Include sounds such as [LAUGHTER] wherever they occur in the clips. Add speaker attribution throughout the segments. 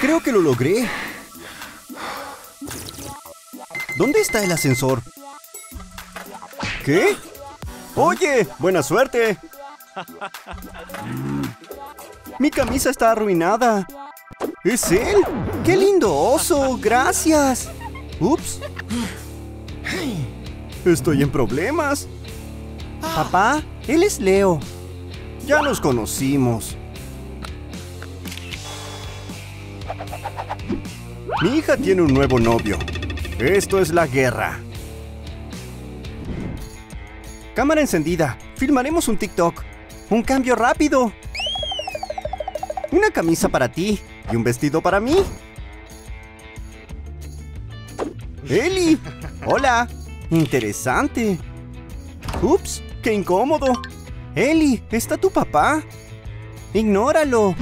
Speaker 1: Creo que lo logré. ¿Dónde está el ascensor? ¿Qué? Oye, buena suerte. Mi camisa está arruinada. ¿Es él? ¡Qué lindo oso! ¡Gracias! Ups. Estoy en problemas. Papá, él es Leo. Ya nos conocimos. Mi hija tiene un nuevo novio. Esto es la guerra. Cámara encendida. Filmaremos un TikTok. Un cambio rápido. Una camisa para ti y un vestido para mí. Eli. Hola. Interesante. Ups, qué incómodo. Eli, ¿está tu papá? Ignóralo.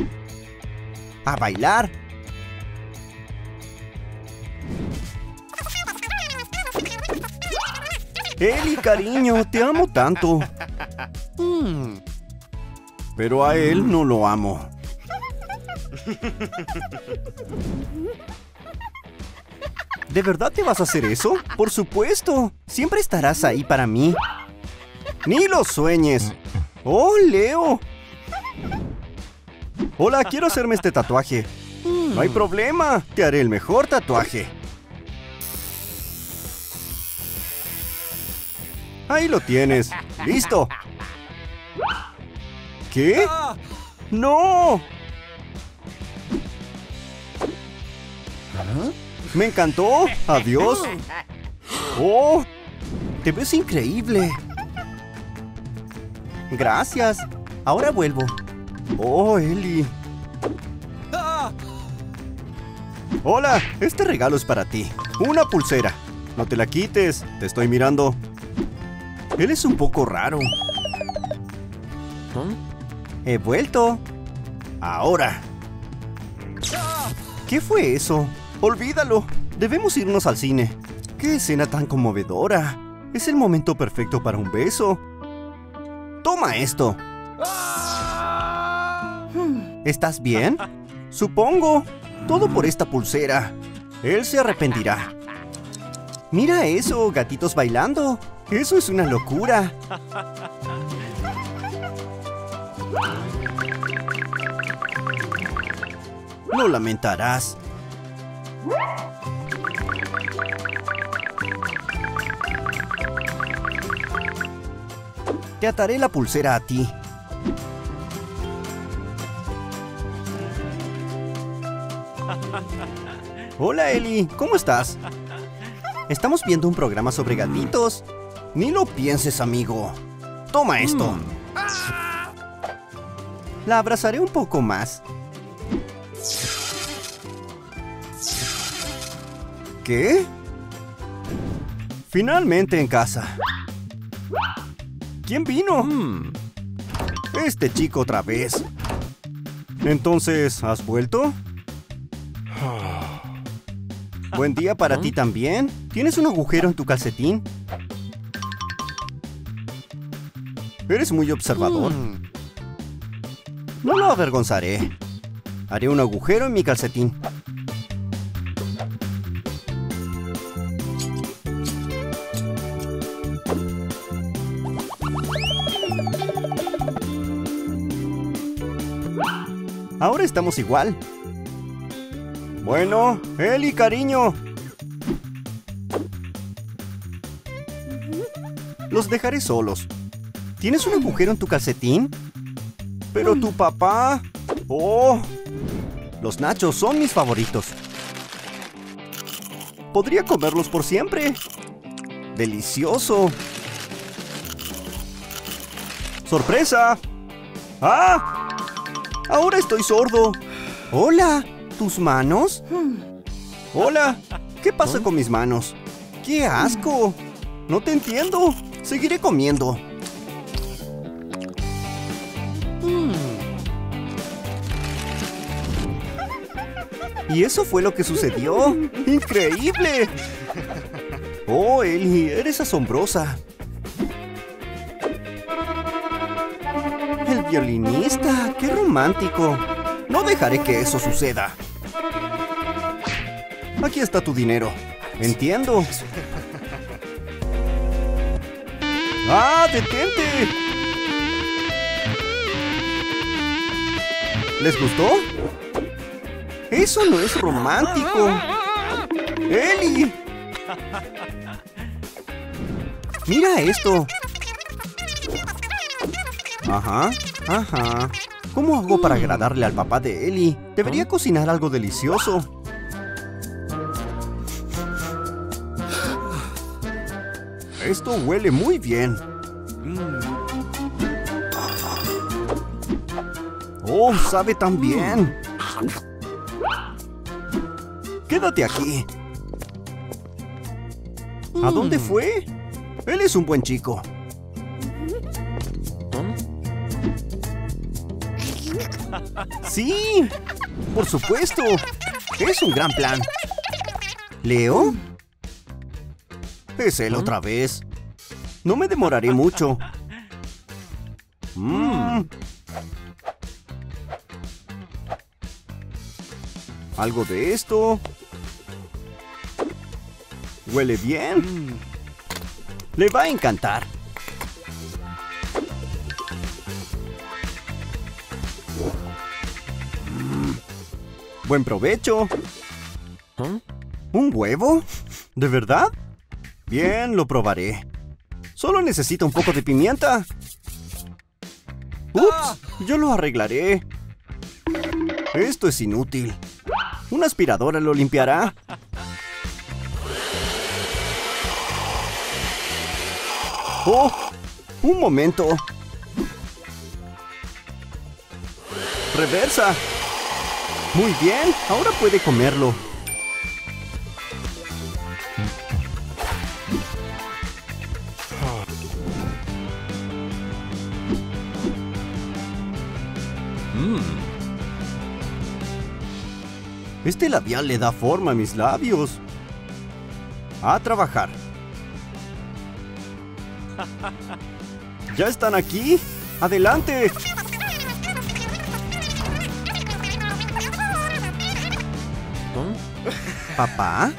Speaker 1: A bailar. Eli, cariño, te amo tanto. Hmm. Pero a él no lo amo. ¿De verdad te vas a hacer eso? Por supuesto. Siempre estarás ahí para mí. Ni lo sueñes. ¡Oh, Leo! Hola, quiero hacerme este tatuaje. No hay problema. Te haré el mejor tatuaje. Ahí lo tienes. ¡Listo! ¿Qué? ¡No! ¡Me encantó! ¡Adiós! ¡Oh! ¡Te ves increíble! Gracias. Ahora vuelvo. ¡Oh, Eli! Hola, este regalo es para ti. Una pulsera. No te la quites, te estoy mirando. Él es un poco raro. He vuelto. Ahora. ¿Qué fue eso? Olvídalo. Debemos irnos al cine. ¡Qué escena tan conmovedora! Es el momento perfecto para un beso. Toma esto. ¿Estás bien? Supongo. Todo por esta pulsera. Él se arrepentirá. Mira eso, gatitos bailando. Eso es una locura. Lo lamentarás. Te ataré la pulsera a ti. Hola Eli, ¿cómo estás? Estamos viendo un programa sobre gatitos. Ni lo pienses, amigo. Toma esto. La abrazaré un poco más. ¿Qué? Finalmente en casa. ¿Quién vino? Hmm. Este chico otra vez. Entonces, ¿has vuelto? [SIGHS] Buen día para ti también. ¿Tienes un agujero en tu calcetín? Eres muy observador. No lo avergonzaré. Haré un agujero en mi calcetín. Ahora estamos igual. Bueno, Eli, cariño. Los dejaré solos. ¿Tienes un agujero en tu calcetín? Pero tu papá... ¡Oh! Los nachos son mis favoritos. Podría comerlos por siempre. ¡Delicioso! ¡Sorpresa! ¡Ah! Ahora estoy sordo. Hola, ¿tus manos? Hola, ¿qué pasa con mis manos? ¡Qué asco! No te entiendo. Seguiré comiendo. Y eso fue lo que sucedió. ¡Increíble! Oh, Eli, eres asombrosa. violinista, qué romántico. No dejaré que eso suceda. Aquí está tu dinero. Entiendo. ¡Ah, detente! ¿Les gustó? Eso no es romántico. ¡Eli! Mira esto. Ajá, ajá. ¿Cómo hago para agradarle al papá de Eli? Debería cocinar algo delicioso. Esto huele muy bien. Oh, sabe tan bien. Quédate aquí. ¿A dónde fue? Él es un buen chico. Sí, por supuesto. Es un gran plan. ¿Leo? Es él otra vez. No me demoraré mucho. Mm. Algo de esto. Huele bien. Le va a encantar. Mm. Buen provecho. ¿Un huevo? ¿De verdad? Bien, lo probaré. Solo necesito un poco de pimienta. Ups, yo lo arreglaré. Esto es inútil. ¿Una aspiradora lo limpiará? ¡Oh! ¡Un momento! ¡Reversa! Muy bien, ahora puede comerlo. Este labial le da forma a mis labios. A trabajar. ¿Ya están aquí? ¡Adelante! ¿Papá?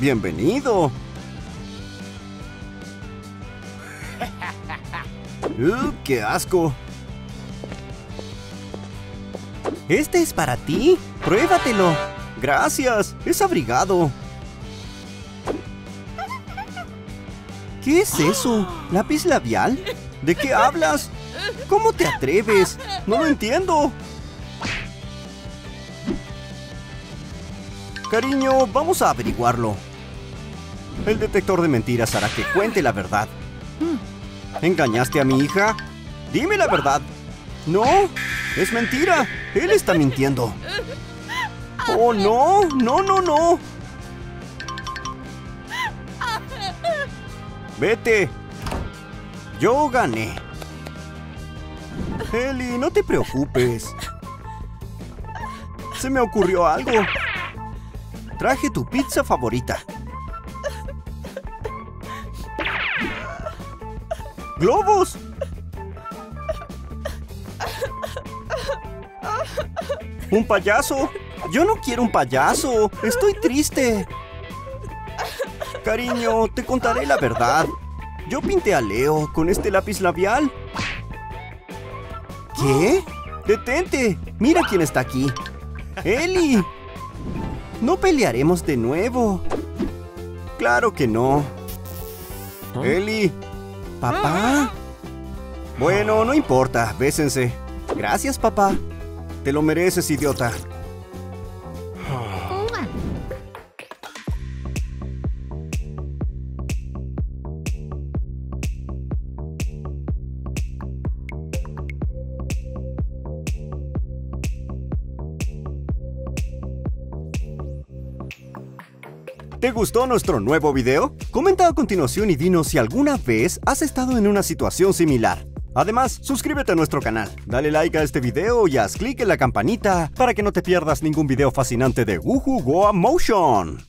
Speaker 1: ¡Bienvenido! ¡Uh, qué asco! Este es para ti. Pruébatelo. Gracias. Es abrigado. ¿Qué es eso? ¿Lápiz labial? ¿De qué hablas? ¿Cómo te atreves? No lo entiendo. Cariño, vamos a averiguarlo. El detector de mentiras hará que cuente la verdad. ¿Engañaste a mi hija? Dime la verdad. No, es mentira. Él está mintiendo. Oh, no, no, no, no. Vete. Yo gané. Eli, no te preocupes. Se me ocurrió algo. Traje tu pizza favorita. ¡Globos! ¿Un payaso? Yo no quiero un payaso. Estoy triste. Cariño, te contaré la verdad. Yo pinté a Leo con este lápiz labial. ¿Qué? ¡Detente! Mira quién está aquí. ¡Eli! No pelearemos de nuevo. Claro que no. Eli. ¿Papá? Bueno, no importa. Bésense. Gracias, papá. Te lo mereces, idiota. ¿Te gustó nuestro nuevo video? Comenta a continuación y dinos si alguna vez has estado en una situación similar. Además, suscríbete a nuestro canal, dale like a este video y haz clic en la campanita para que no te pierdas ningún video fascinante de Woohoo Goa Motion.